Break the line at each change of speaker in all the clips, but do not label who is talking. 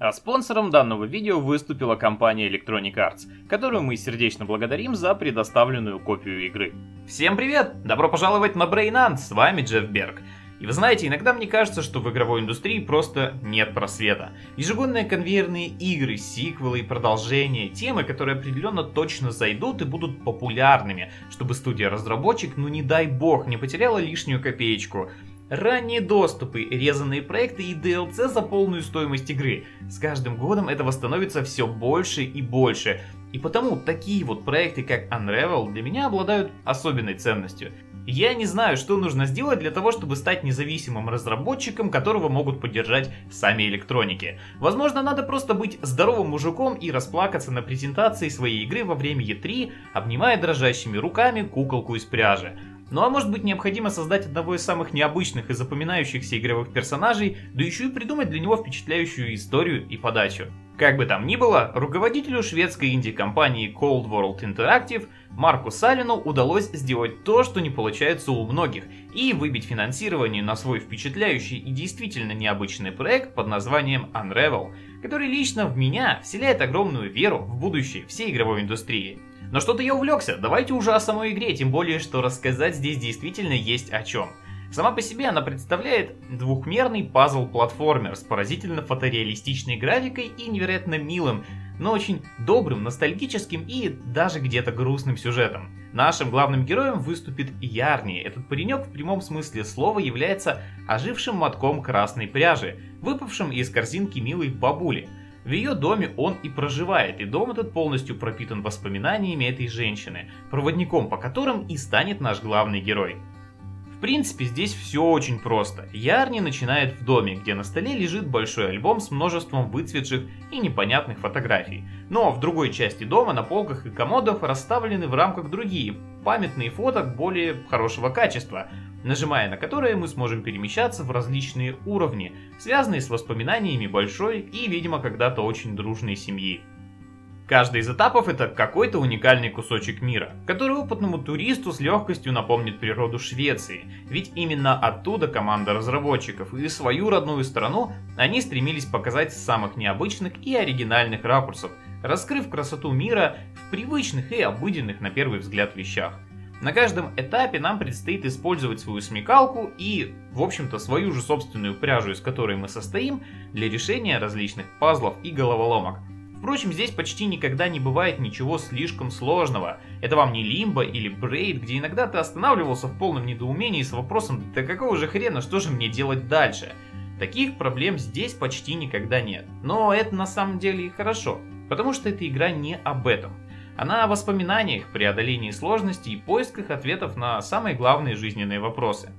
А спонсором данного видео выступила компания Electronic Arts, которую мы сердечно благодарим за предоставленную копию игры.
Всем привет! Добро пожаловать на Brainant, с вами Джефф Берг. И вы знаете, иногда мне кажется, что в игровой индустрии просто нет просвета. Ежегодные конвейерные игры, сиквелы и продолжения, темы, которые определенно точно зайдут и будут популярными, чтобы студия-разработчик, ну не дай бог, не потеряла лишнюю копеечку. Ранние доступы, резанные проекты и DLC за полную стоимость игры. С каждым годом этого становится все больше и больше. И потому такие вот проекты, как Unravel, для меня обладают особенной ценностью. Я не знаю, что нужно сделать для того, чтобы стать независимым разработчиком, которого могут поддержать сами электроники. Возможно, надо просто быть здоровым мужиком и расплакаться на презентации своей игры во время E3, обнимая дрожащими руками куколку из пряжи. Ну а может быть необходимо создать одного из самых необычных и запоминающихся игровых персонажей, да еще и придумать для него впечатляющую историю и подачу. Как бы там ни было, руководителю шведской инди-компании Cold World Interactive Марку Салину удалось сделать то, что не получается у многих, и выбить финансирование на свой впечатляющий и действительно необычный проект под названием Unravel, который лично в меня вселяет огромную веру в будущее всей игровой индустрии. Но что-то я увлекся, давайте уже о самой игре, тем более, что рассказать здесь действительно есть о чем. Сама по себе она представляет двухмерный пазл-платформер с поразительно фотореалистичной графикой и невероятно милым, но очень добрым, ностальгическим и даже где-то грустным сюжетом. Нашим главным героем выступит Ярни. Этот паренек в прямом смысле слова является ожившим мотком красной пряжи, выпавшим из корзинки милой бабули – в ее доме он и проживает, и дом этот полностью пропитан воспоминаниями этой женщины, проводником по которым и станет наш главный герой. В принципе, здесь все очень просто. Ярни начинает в доме, где на столе лежит большой альбом с множеством выцветших и непонятных фотографий. Но в другой части дома на полках и комодах расставлены в рамках другие, памятные фото более хорошего качества, нажимая на которые мы сможем перемещаться в различные уровни, связанные с воспоминаниями большой и, видимо, когда-то очень дружной семьи. Каждый из этапов это какой-то уникальный кусочек мира, который опытному туристу с легкостью напомнит природу Швеции, ведь именно оттуда команда разработчиков и свою родную страну они стремились показать с самых необычных и оригинальных ракурсов, раскрыв красоту мира в привычных и обыденных на первый взгляд вещах. На каждом этапе нам предстоит использовать свою смекалку и, в общем-то, свою же собственную пряжу, из которой мы состоим, для решения различных пазлов и головоломок. Впрочем, здесь почти никогда не бывает ничего слишком сложного. Это вам не Лимбо или Брейд, где иногда ты останавливался в полном недоумении с вопросом «Да какого же хрена, что же мне делать дальше?» Таких проблем здесь почти никогда нет. Но это на самом деле и хорошо, потому что эта игра не об этом. Она о воспоминаниях, преодолении сложностей и поисках ответов на самые главные жизненные вопросы.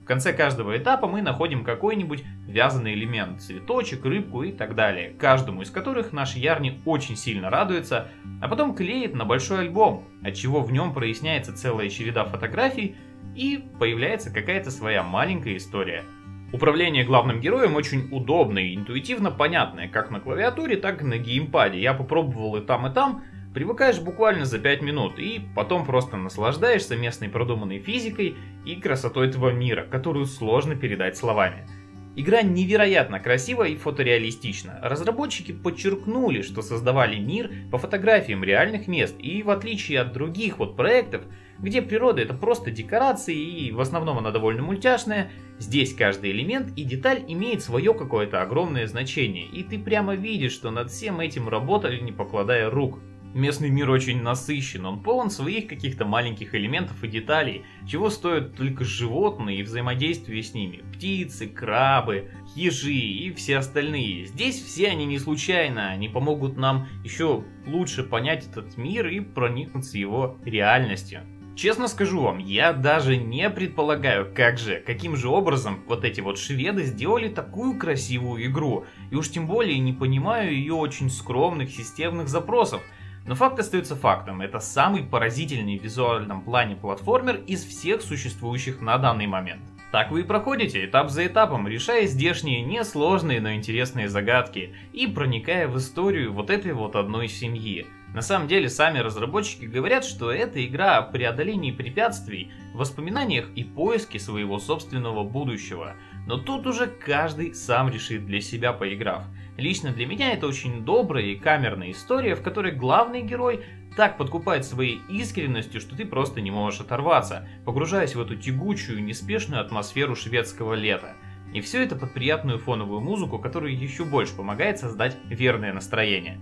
В конце каждого этапа мы находим какой-нибудь вязанный элемент, цветочек, рыбку и так далее, каждому из которых наш Ярни очень сильно радуется, а потом клеит на большой альбом, отчего в нем проясняется целая череда фотографий и появляется какая-то своя маленькая история. Управление главным героем очень удобное и интуитивно понятное, как на клавиатуре, так и на геймпаде. Я попробовал и там, и там, Привыкаешь буквально за 5 минут и потом просто наслаждаешься местной продуманной физикой и красотой этого мира, которую сложно передать словами. Игра невероятно красива и фотореалистична. Разработчики подчеркнули, что создавали мир по фотографиям реальных мест и в отличие от других вот проектов, где природа это просто декорации и в основном она довольно мультяшная, здесь каждый элемент и деталь имеет свое какое-то огромное значение, и ты прямо видишь, что над всем этим работали не покладая рук. Местный мир очень насыщен, он полон своих каких-то маленьких элементов и деталей, чего стоят только животные и взаимодействие с ними. Птицы, крабы, ежи и все остальные. Здесь все они не случайно, они помогут нам еще лучше понять этот мир и проникнуться его реальностью. Честно скажу вам, я даже не предполагаю, как же, каким же образом вот эти вот шведы сделали такую красивую игру. И уж тем более не понимаю ее очень скромных системных запросов. Но факт остается фактом, это самый поразительный в визуальном плане платформер из всех существующих на данный момент. Так вы и проходите этап за этапом, решая здешние несложные, но интересные загадки и проникая в историю вот этой вот одной семьи. На самом деле сами разработчики говорят, что это игра о преодолении препятствий, воспоминаниях и поиске своего собственного будущего. Но тут уже каждый сам решит для себя поиграв. Лично для меня это очень добрая и камерная история, в которой главный герой так подкупает своей искренностью, что ты просто не можешь оторваться, погружаясь в эту тягучую, неспешную атмосферу шведского лета. И все это под приятную фоновую музыку, которая еще больше помогает создать верное настроение.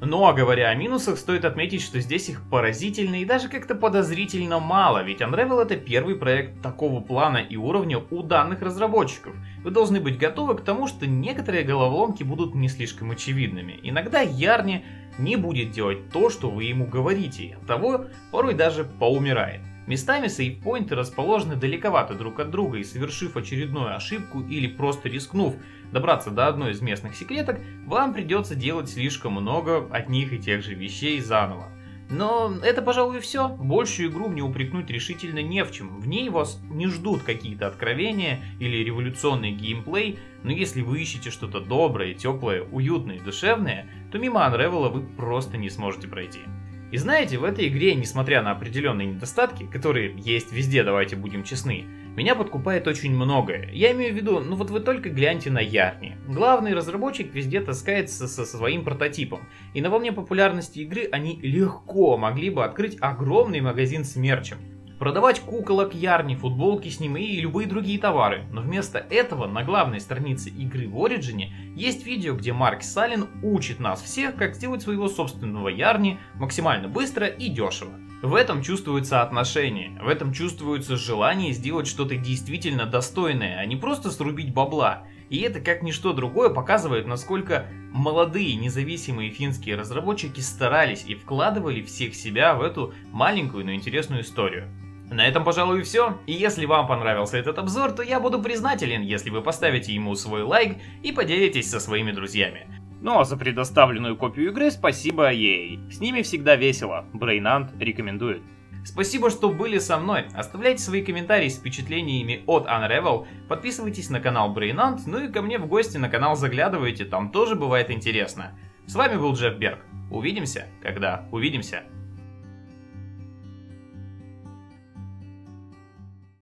А говоря о минусах, стоит отметить, что здесь их поразительно и даже как-то подозрительно мало, ведь Unravel это первый проект такого плана и уровня у данных разработчиков. Вы должны быть готовы к тому, что некоторые головоломки будут не слишком очевидными. Иногда Ярни не будет делать то, что вы ему говорите, и от того порой даже поумирает. Местами сейфпоинты расположены далековато друг от друга и совершив очередную ошибку или просто рискнув добраться до одной из местных секреток, вам придется делать слишком много одних и тех же вещей заново. Но это, пожалуй, все. Большую игру мне упрекнуть решительно не в чем. В ней вас не ждут какие-то откровения или революционный геймплей, но если вы ищете что-то доброе, теплое, уютное и душевное, то мимо Unravel вы просто не сможете пройти. И знаете, в этой игре, несмотря на определенные недостатки, которые есть везде, давайте будем честны, меня подкупает очень многое. Я имею в виду, ну вот вы только гляньте на Ярни. Главный разработчик везде таскается со своим прототипом. И на волне популярности игры они легко могли бы открыть огромный магазин с мерчем. Продавать куколок Ярни, футболки с ним и любые другие товары. Но вместо этого на главной странице игры в Origin есть видео, где Марк Салин учит нас всех, как сделать своего собственного Ярни максимально быстро и дешево. В этом чувствуется отношение, в этом чувствуется желание сделать что-то действительно достойное, а не просто срубить бабла. И это как ничто другое показывает, насколько молодые независимые финские разработчики старались и вкладывали всех себя в эту маленькую, но интересную историю. На этом, пожалуй, и все. И если вам понравился этот обзор, то я буду признателен, если вы поставите ему свой лайк и поделитесь со своими друзьями.
Ну а за предоставленную копию игры спасибо ей. С ними всегда весело. Брейнант рекомендует.
Спасибо, что были со мной. Оставляйте свои комментарии с впечатлениями от Unravel, подписывайтесь на канал Брейнант, ну и ко мне в гости на канал заглядывайте, там тоже бывает интересно. С вами был Джефф Берг. Увидимся, когда увидимся.